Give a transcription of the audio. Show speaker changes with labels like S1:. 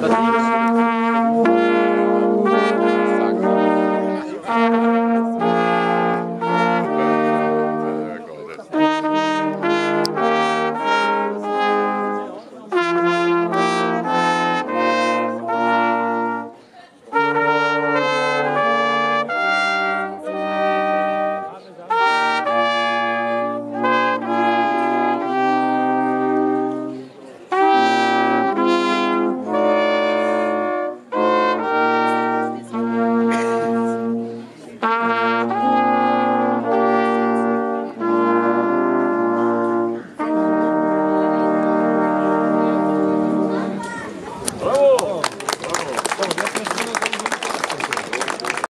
S1: Потрібно